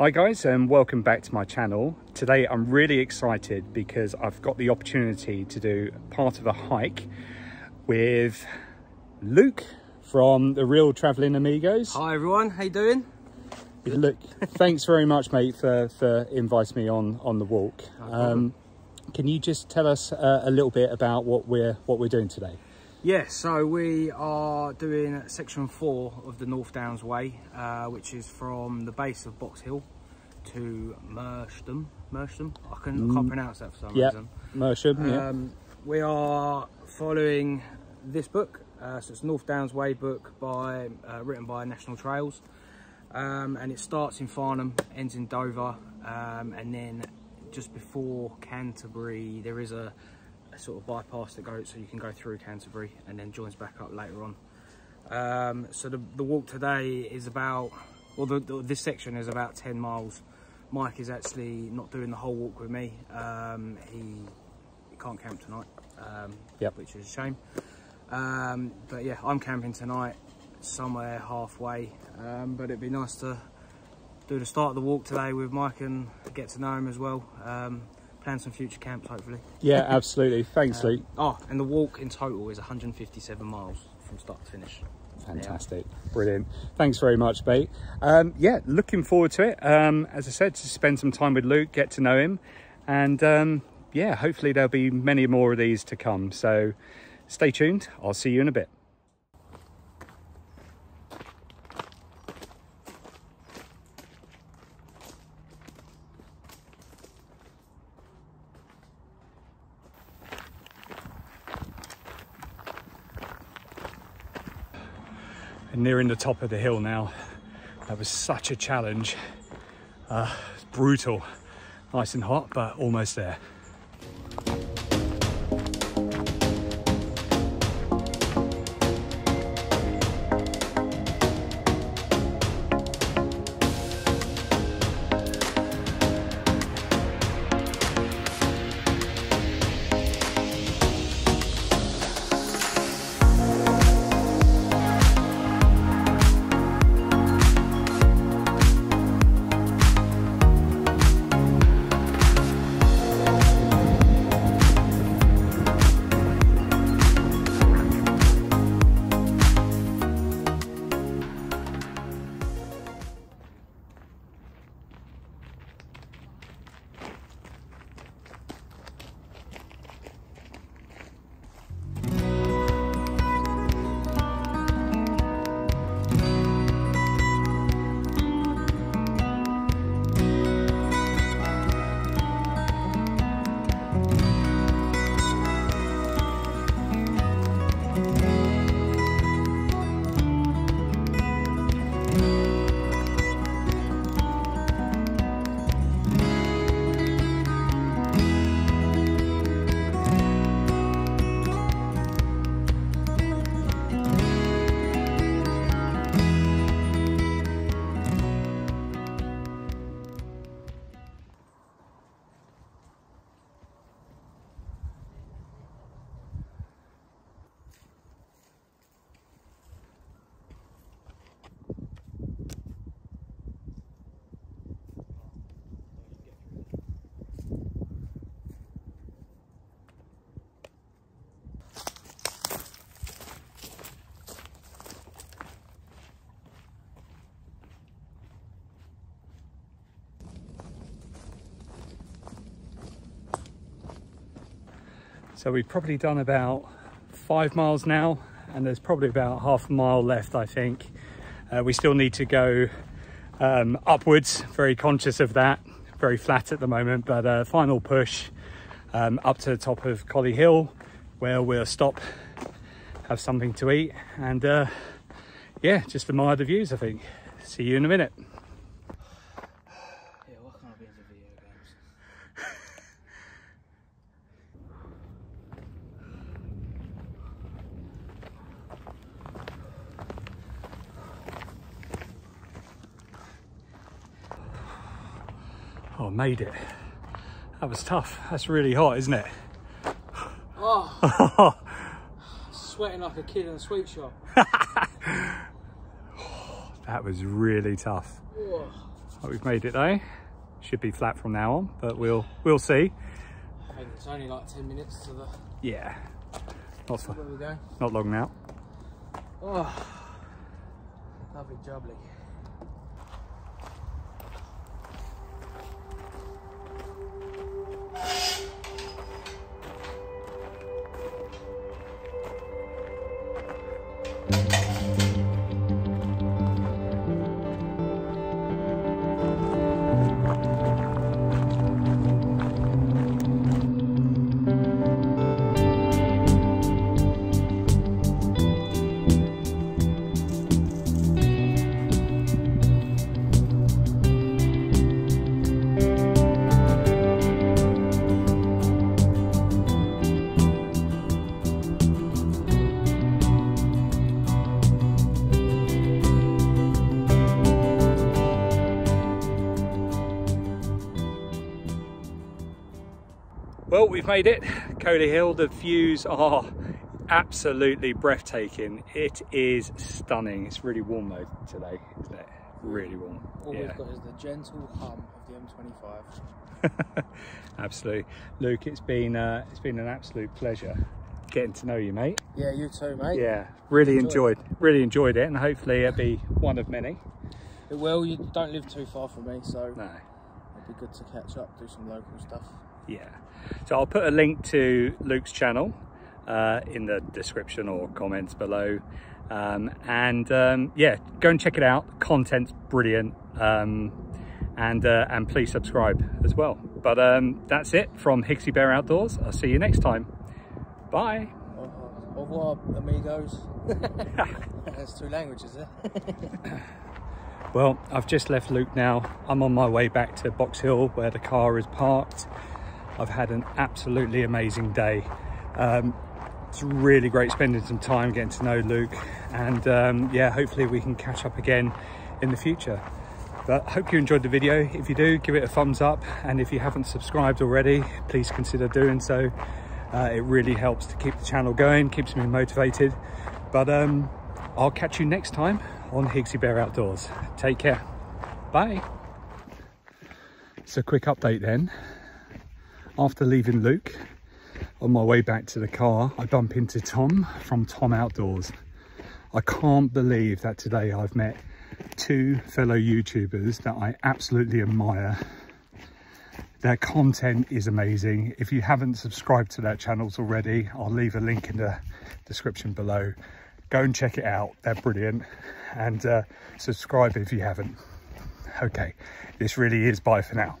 Hi guys and welcome back to my channel. Today I'm really excited because I've got the opportunity to do part of a hike with Luke from the Real Travelling Amigos. Hi everyone, how you doing? Look, thanks very much mate for, for inviting me on, on the walk. Um, can you just tell us uh, a little bit about what we're, what we're doing today? Yeah, so we are doing section four of the North Downs Way, uh, which is from the base of Box Hill to Merstham. Merstham? I, can, I can't pronounce that for some Yeah, reason. Mersham, yeah. Um, we are following this book, uh, so it's North Downs Way book by uh, written by National Trails, um, and it starts in Farnham, ends in Dover, um, and then just before Canterbury there is a, a sort of bypass that goes so you can go through Canterbury and then joins back up later on. Um, so the, the walk today is about, well, the, the, this section is about 10 miles. Mike is actually not doing the whole walk with me. Um, he, he can't camp tonight, um, Yep. which is a shame. Um, but yeah, I'm camping tonight somewhere halfway. Um, but it'd be nice to do the start of the walk today with Mike and get to know him as well. Um, plan some future camps hopefully. yeah, absolutely. Thanks Luke. Oh, and the walk in total is 157 miles from start to finish. Fantastic, brilliant. Thanks very much, mate. Um, yeah, looking forward to it. Um, as I said, to spend some time with Luke, get to know him, and um, yeah, hopefully there'll be many more of these to come. So stay tuned. I'll see you in a bit. And nearing the top of the hill now. That was such a challenge. Uh, brutal, nice and hot, but almost there. So we've probably done about five miles now, and there's probably about half a mile left, I think. Uh, we still need to go um, upwards, very conscious of that. Very flat at the moment, but uh, final push um, up to the top of Colley Hill, where we'll stop, have something to eat, and uh, yeah, just admire the views, I think. See you in a minute. Yeah, why can't I be into video games? Oh, made it. That was tough. That's really hot, isn't it? Oh, sweating like a kid in a sweet shop. That was really tough. Oh. Ugh. we've made it though. Should be flat from now on, but we'll we'll see. I think it's only like 10 minutes to the Yeah, not go. not long now. Oh, lovely jubbly. Well, we've made it. Colley Hill, the views are absolutely breathtaking. It is stunning. It's really warm though today, isn't it? Really warm. All yeah, we've got is the gentle hum of the M25. absolutely. Luke, it's been uh, it's been an absolute pleasure getting to know you, mate. Yeah, you too, mate. Yeah, really Enjoyed enjoyed, really enjoyed it, and hopefully it'll be one of many. It will. You don't live too far from me, so No. it'd be good to catch up, do some local stuff. Yeah. So I'll put a link to Luke's channel uh, in the description or comments below. Um, and um, yeah, go and check it out. The content's brilliant. Um, and, uh, and please subscribe as well. But um, that's it from Higgsy Bear Outdoors. I'll see you next time. Bye. Au revoir, amigos. That's two languages, eh? Well, I've just left Luke now. I'm on my way back to Box Hill where the car is parked. I've had an absolutely amazing day. Um, it's really great spending some time getting to know Luke and um, yeah, hopefully we can catch up again in the future. But hope you enjoyed the video. If you do, give it a thumbs up. And if you haven't subscribed already, please consider doing so. Uh, it really helps to keep the channel going, keeps me motivated. But um, I'll catch you next time on Higgsy Bear Outdoors. Take care. Bye. So quick update then. After leaving Luke, on my way back to the car, I bump into Tom from Tom Outdoors. I can't believe that today I've met two fellow YouTubers that I absolutely admire. Their content is amazing. If you haven't subscribed to their channels already, I'll leave a link in the description below. Go and check it out. They're brilliant. And uh, subscribe if you haven't. Okay, this really is bye for now.